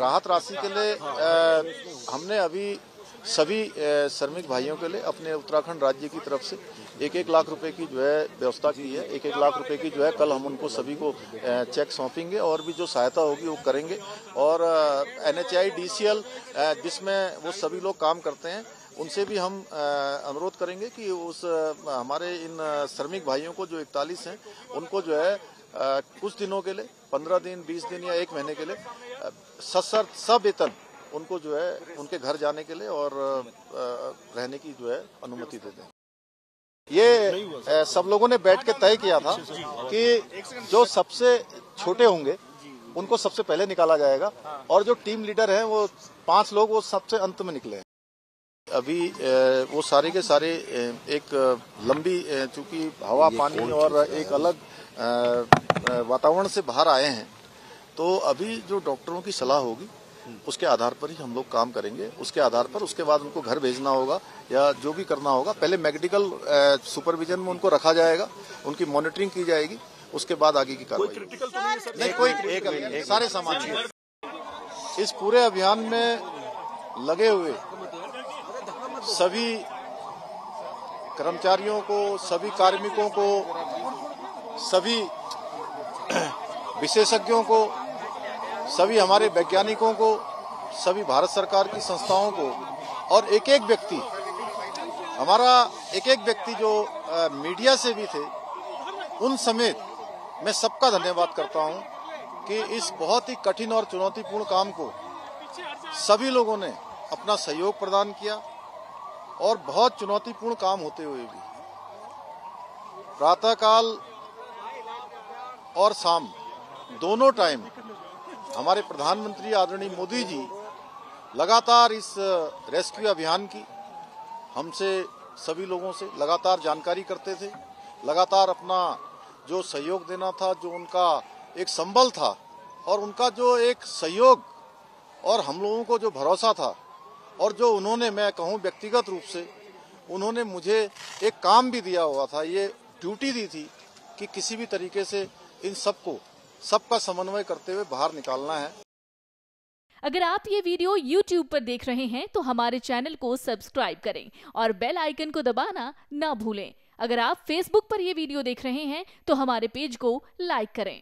राहत राशि के लिए हमने अभी सभी श्रमिक भाइयों के लिए अपने उत्तराखंड राज्य की तरफ़ से एक एक लाख रुपए की जो है व्यवस्था की है। एक एक लाख रुपए की जो है कल हम उनको सभी को चेक सौंपेंगे और भी जो सहायता होगी वो करेंगे। और N H D C L जिसमें वो सभी लोग काम करते हैं, उनसे भी हम अनुरोध करेंगे कि उस हमारे इन श्रमिक भाइयों को जो इकतालीस हैं, उनको जो है कुछ दिनों के लिए पंद्रह दिन बीस दिन या एक महीने के लिए सशर सब वेतन उनको जो है उनके घर जाने के लिए और रहने की जो है अनुमति दे दें। ये सब लोगों ने बैठ के तय किया था कि जो सबसे छोटे होंगे उनको सबसे पहले निकाला जाएगा और जो टीम लीडर हैं वो पाँच लोग वो सबसे अंत में निकले अभी वो सारे के सारे एक लंबी चूँकि हवा पानी और एक अलग वातावरण से बाहर आए हैं तो अभी जो डॉक्टरों की सलाह होगी उसके आधार पर ही हम लोग काम करेंगे। उसके आधार पर उसके बाद उनको घर भेजना होगा या जो भी करना होगा पहले मेडिकल सुपरविजन में उनको रखा जाएगा उनकी मॉनिटरिंग की जाएगी उसके बाद आगे की कार्रवाई। क्रिटिकल तो नहीं, नहीं कोई एक, एक, एक सारे सामान इस पूरे अभियान में लगे हुए सभी कर्मचारियों को सभी कार्मिकों को सभी विशेषज्ञों को सभी हमारे वैज्ञानिकों को सभी भारत सरकार की संस्थाओं को और एक एक व्यक्ति हमारा एक एक व्यक्ति जो आ, मीडिया से भी थे उन समेत मैं सबका धन्यवाद करता हूँ कि इस बहुत ही कठिन और चुनौतीपूर्ण काम को सभी लोगों ने अपना सहयोग प्रदान किया और बहुत चुनौतीपूर्ण काम होते हुए भी। प्रातःकाल और शाम दोनों टाइम हमारे प्रधानमंत्री आदरणीय मोदी जी लगातार इस रेस्क्यू अभियान की, हमसे सभी लोगों से लगातार जानकारी करते थे, लगातार अपना जो सहयोग देना था, जो उनका एक संबल था और उनका जो एक सहयोग और हम लोगों को जो भरोसा था और जो उन्होंने, मैं कहूँ व्यक्तिगत रूप से, उन्होंने मुझे एक काम भी दिया हुआ था, ये ड्यूटी दी थी कि किसी भी तरीके से इन सबको, सबका समन्वय करते हुए बाहर निकालना है। अगर आप ये वीडियो YouTube पर देख रहे हैं तो हमारे चैनल को सब्सक्राइब करें और बेल आइकन को दबाना ना भूलें। अगर आप Facebook पर यह वीडियो देख रहे हैं तो हमारे पेज को लाइक करें।